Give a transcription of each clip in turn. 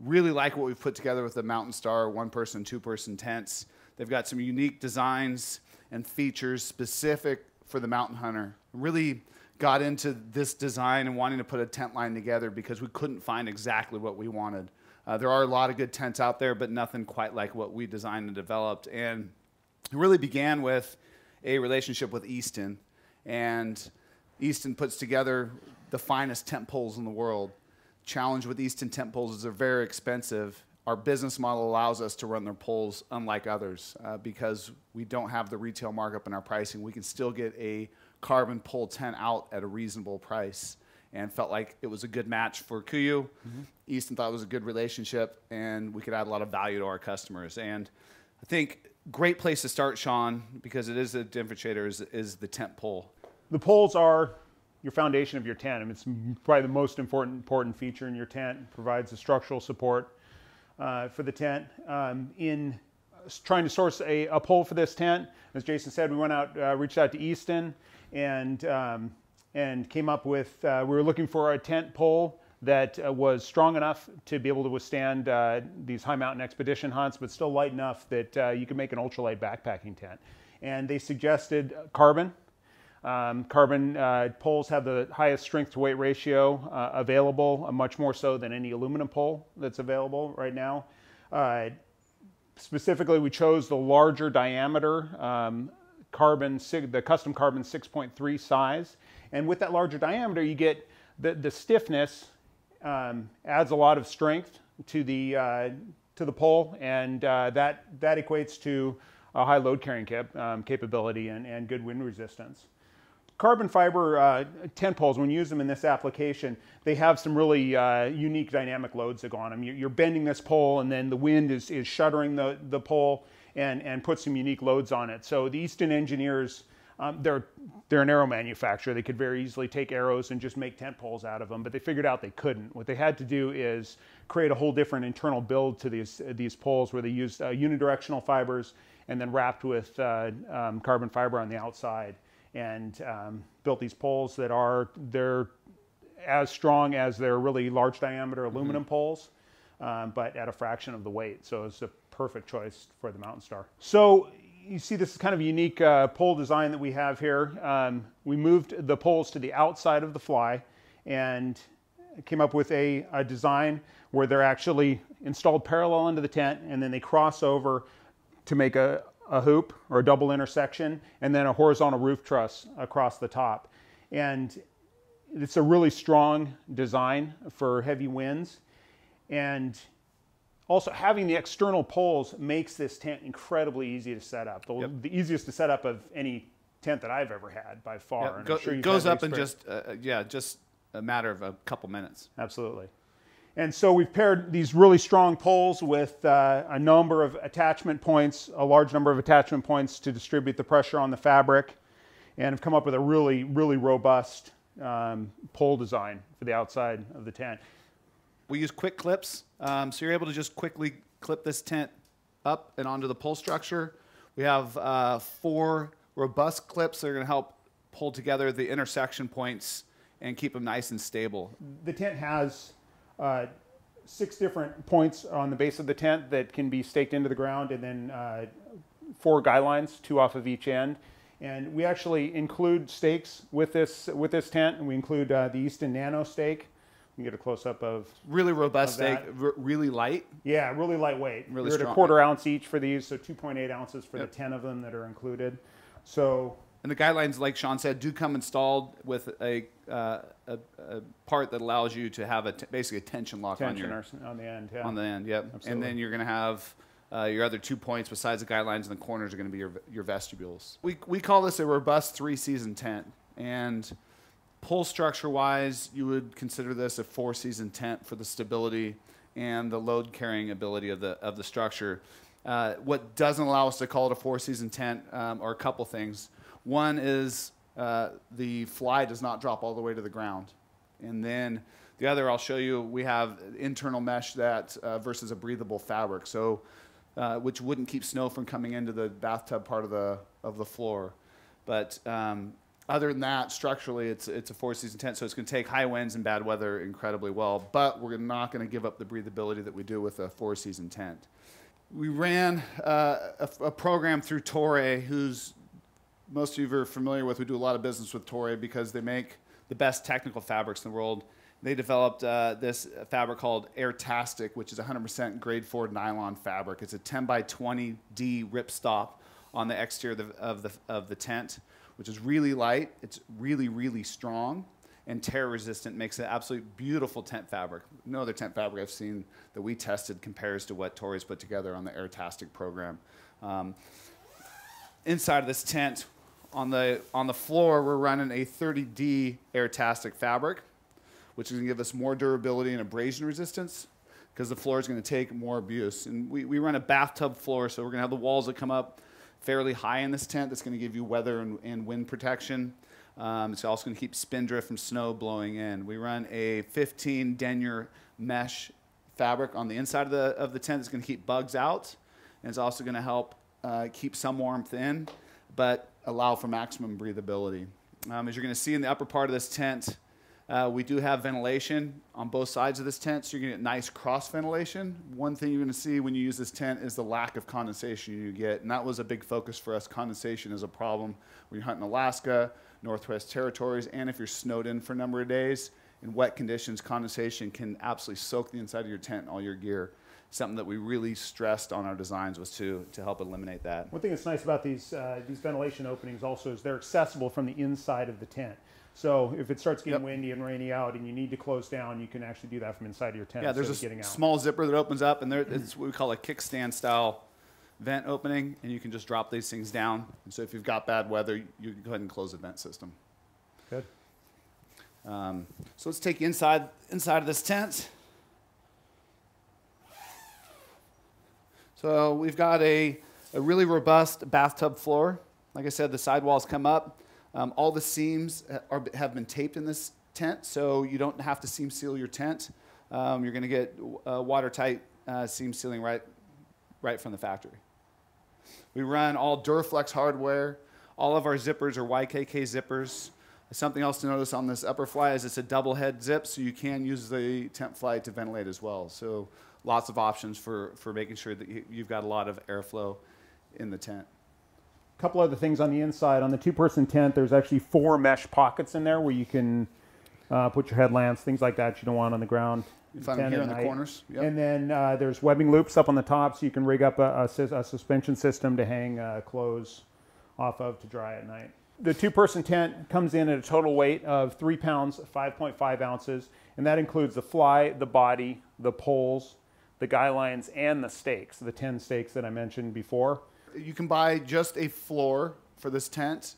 Really like what we've put together with the Mountain Star one person, two person tents. They've got some unique designs and features specific for the Mountain Hunter. Really got into this design and wanting to put a tent line together because we couldn't find exactly what we wanted. Uh, there are a lot of good tents out there, but nothing quite like what we designed and developed. And it really began with a relationship with Easton. And Easton puts together the finest tent poles in the world. Challenge with Easton tent poles is they're very expensive. Our business model allows us to run their poles unlike others uh, because we don't have the retail markup in our pricing. We can still get a carbon pole tent out at a reasonable price and felt like it was a good match for KUIU. Mm-hmm. Easton thought it was a good relationship and we could add a lot of value to our customers. And I think great place to start, Shaun, because it is a differentiator, is, is the tent pole. The poles are your foundation of your tent. I mean, it's probably the most important important feature in your tent. It provides the structural support uh, for the tent. Um, in trying to source a, a, pole for this tent, as Jason said, we went out, uh, reached out to Easton, and um, and came up with uh, we were looking for a tent pole that uh, was strong enough to be able to withstand uh, these high mountain expedition hunts, but still light enough that uh, you could make an ultralight backpacking tent. And they suggested carbon. Um, carbon uh, poles have the highest strength to weight ratio uh, available, much more so than any aluminum pole that's available right now. specifically, we chose the larger diameter um, carbon, the custom carbon 6.3 size. And with that larger diameter, you get the, the stiffness um, adds a lot of strength to the, uh, to the pole, and uh, that, that equates to a high load carrying cap, um, capability and, and good wind resistance. Carbon fiber uh, tent poles, when you use them in this application, they have some really uh, unique dynamic loads that go on them. You're bending this pole and then the wind is, is shuttering the, the pole and, and put some unique loads on it. So the Easton engineers um, they're they're an arrow manufacturer. They could very easily take arrows and just make tent poles out of them, but they figured out they couldn't. What they had to do is create a whole different internal build to these these poles, where they used uh, unidirectional fibers and then wrapped with uh, um, carbon fiber on the outside, and um, built these poles that are they're as strong as their really large diameter mm-hmm. aluminum mm-hmm. poles, um, but at a fraction of the weight. So it's a perfect choice for the Mountain Star. So you see this is kind of a unique uh, pole design that we have here. Um, we moved the poles to the outside of the fly and came up with a, a, design where they're actually installed parallel into the tent and then they cross over to make a, a hoop or a double intersection and then a horizontal roof truss across the top. And it's a really strong design for heavy winds. And also, having the external poles makes this tent incredibly easy to set up. The, yep. the easiest to set up of any tent that I've ever had by far. Yep. Go, sure goes up in just uh, uh, yeah, just a matter of a couple minutes. Absolutely. And so we've paired these really strong poles with uh, a number of attachment points, a large number of attachment points to distribute the pressure on the fabric, and have come up with a really, really robust um, pole design for the outside of the tent. We use quick clips, um, so you're able to just quickly clip this tent up and onto the pole structure. We have uh, four robust clips that are going to help pull together the intersection points and keep them nice and stable. The tent has uh, six different points on the base of the tent that can be staked into the ground, and then uh, four guy lines, two off of each end. And we actually include stakes with this with this tent, and we include uh, the Easton Nano stake, you get a close up of really robust of stake, r- really light. Yeah, really lightweight. Really We're at a quarter ounce each for these, so 2.8 ounces for yep. the 10 of them that are included. So and the guidelines, like Shaun said, do come installed with a, uh, a, a, part that allows you to have a t- basically a tension lock on your on the end. Yeah. On the end, yep. Absolutely. And then you're going to have uh, your other two points besides the guidelines and the corners are going to be your your vestibules. We we call this a robust three season tent, and Pole structure wise, you would consider this a four season tent for the stability and the load carrying ability of the, of the structure. Uh, what doesn't allow us to call it a four season tent um, are a couple things. One is uh, the fly does not drop all the way to the ground. And then the other, I'll show you, we have internal mesh that uh, versus a breathable fabric, so uh, which wouldn't keep snow from coming into the bathtub part of the, of the floor. But um, other than that, structurally, it's it's a four season tent, so it's going to take high winds and bad weather incredibly well. But we're not going to give up the breathability that we do with a four season tent. We ran uh, a, a, program through Toray, who's most of you are familiar with. We do a lot of business with Toray because they make the best technical fabrics in the world. They developed uh, this fabric called Airtastic, which is 100% grade 4 nylon fabric. It's a 10 by 20 D ripstop on the exterior of the, of the, of the tent which is really light. It's really, really strong and tear resistant. Makes an absolutely beautiful tent fabric. No other tent fabric I've seen that we tested compares to what Toray's put together on the Airtastic program. Um, inside of this tent, on the on the floor, we're running a 30D Airtastic fabric, which is going to give us more durability and abrasion resistance because the floor is going to take more abuse. And we, we run a bathtub floor, so we're going to have the walls that come up fairly high in this tent that's going to give you weather and, and wind protection. Um, it's also going to keep spindrift from snow blowing in. We run a 15 denier mesh fabric on the inside of the, of the tent that's going to keep bugs out. And it's also going to help uh, keep some warmth in, but allow for maximum breathability. Um, as you're going to see in the upper part of this tent, uh, we do have ventilation on both sides of this tent, so you're going to get nice cross ventilation. One thing you're going to see when you use this tent is the lack of condensation you get, and that was a big focus for us. Condensation is a problem when you're hunting Alaska, Northwest Territories, and if you're snowed in for a number of days. In wet conditions, condensation can absolutely soak the inside of your tent and all your gear. Something that we really stressed on our designs was to, to help eliminate that. One thing that's nice about these, uh, these ventilation openings also is they're accessible from the inside of the tent. So if it starts getting yep. windy and rainy out and you need to close down, you can actually do that from inside of your tent. Yeah, there's a small zipper that opens up, and there, it's what we call a kickstand style vent opening, and you can just drop these things down. And so if you've got bad weather, you can go ahead and close the vent system. Good. Um, so let's take you inside inside of this tent. So we've got a, a really robust bathtub floor. Like I said, the sidewalls come up. Um, all the seams are, have been taped in this tent, so you don't have to seam seal your tent. Um, you're going to get uh, watertight uh, seam sealing right, right from the factory. We run all Duraflex hardware. All of our zippers are YKK zippers. Something else to notice on this upper fly is it's a double head zip, so you can use the tent fly to ventilate as well. So lots of options for, for making sure that you've got a lot of airflow in the tent A couple other things on the inside. On the two-person tent, there's actually four mesh pockets in there where you can uh, put your headlamps, things like that you don't want on the ground. You find them here in the corners. Yep. And then uh, there's webbing loops up on the top, so you can rig up a, a, a suspension system to hang uh, clothes off of to dry at night. The two-person tent comes in at a total weight of three pounds, 5.5 ounces, and that includes the fly, the body, the poles, the guy lines, and the stakes, the 10 stakes that I mentioned before you can buy just a floor for this tent.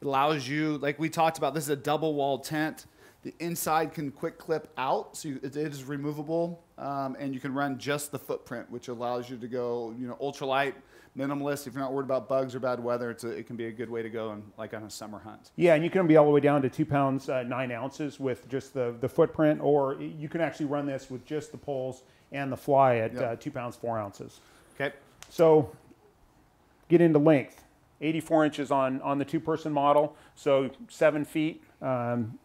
It allows you, like we talked about, this is a double walled tent. The inside can quick clip out, so you, it is removable, um, and you can run just the footprint, which allows you to go, you know, ultralight, minimalist. If you're not worried about bugs or bad weather, a, it can be a good way to go and like on a summer hunt. Yeah, and you can be all the way down to two pounds uh, nine ounces with just the the footprint, or you can actually run this with just the poles and the fly at yep. uh, two pounds four ounces. Okay. So get into length. 84 inches on, on the two-person model, so seven feet. Um,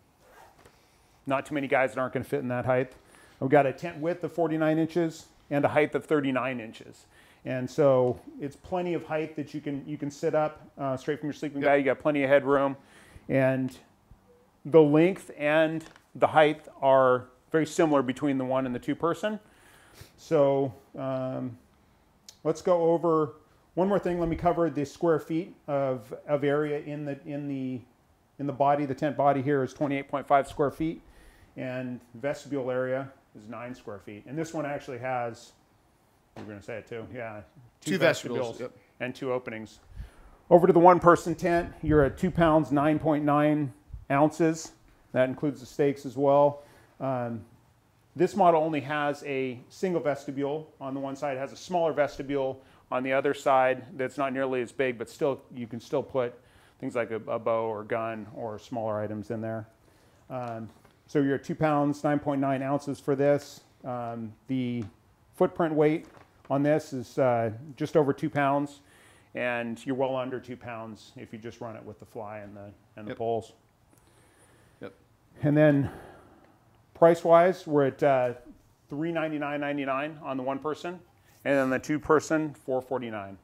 not too many guys that aren't going to fit in that height. We've got a tent width of 49 inches and a height of 39 inches. And so it's plenty of height that you can you can sit up uh, straight from your sleeping yep. bag. You got plenty of headroom, and the length and the height are very similar between the one and the two person. So um, let's go over one more thing, let me cover the square feet of, of area in the, in, the, in the body. The tent body here is 28.5 square feet, and vestibule area is 9 square feet. And this one actually has, you're going to say it too, yeah, two, two vestibules, yep. and two openings. Over to the one person tent, you're at 2 pounds 9.9 ounces. That includes the stakes as well. Um, this model only has a single vestibule. On the one side, it has a smaller vestibule on the other side, that's not nearly as big, but still you can still put things like a, a bow or gun or smaller items in there. Um, so you're two pounds, 9.9 ounces for this. Um, the footprint weight on this is uh, just over two pounds and you're well under two pounds if you just run it with the fly and the, and the yep. poles. Yep. And then price wise, we're at uh, 399.99 on the one person and then the two person 449.99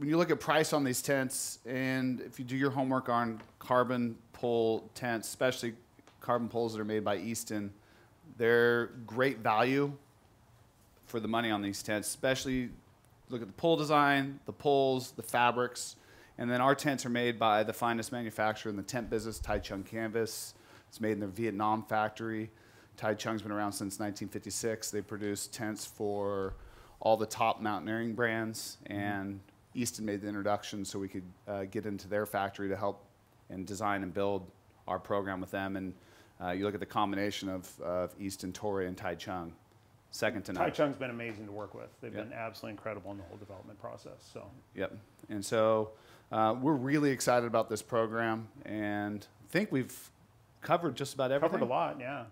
when you look at price on these tents, and if you do your homework on carbon pole tents, especially carbon poles that are made by Easton, they're great value for the money on these tents. Especially look at the pole design, the poles, the fabrics, and then our tents are made by the finest manufacturer in the tent business, Tai Chung Canvas. It's made in their Vietnam factory. Tai Chung's been around since 1956. They produce tents for all the top mountaineering brands, and Easton made the introduction so we could uh, get into their factory to help and design and build our program with them. And uh, you look at the combination of, of Easton, Toray, and Tai Chung, second to none. Tai Chung's been amazing to work with. They've Yeah. been absolutely incredible in the whole development process. So Yep. And so uh, we're really excited about this program and I think we've covered just about everything. covered a lot. Yeah.